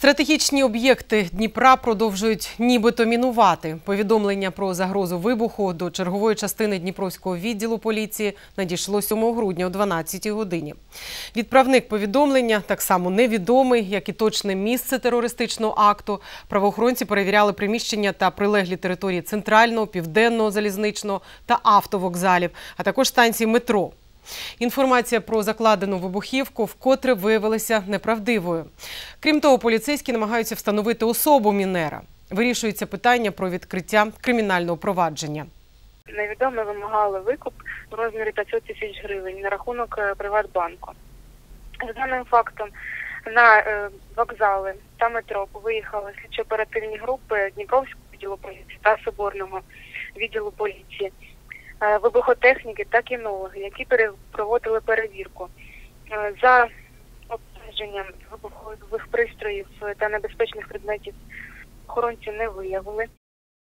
Стратегічні об'єкти Дніпра продовжують нібито мінувати. Повідомлення про загрозу вибуху до чергової частини Дніпровського відділу поліції надійшло 7 грудня о 12 годині. Відправник повідомлення так само невідомий, як і точне місце терористичного акту. Правоохоронці перевіряли приміщення та прилеглі території центрального, південного залізничного та автовокзалів, а також станції метро. Інформація про закладену вибухівку вкотре виявилася неправдивою. Крім того, поліцейські намагаються встановити особу Мінера. Вирішується питання про відкриття кримінального провадження. Невідомі вимагали викуп у розмірі 500 тисяч гривень на рахунок е, Приватбанку. За даним фактом на е, вокзали та метро виїхали слідчо-оперативні групи Дніпровського відділу поліції та Соборного відділу поліції, вибухотехніки та кінологи, які проводили перевірку. Е, За обстеженням вибухових пристроїв та небезпечних предметів охоронці не виявили.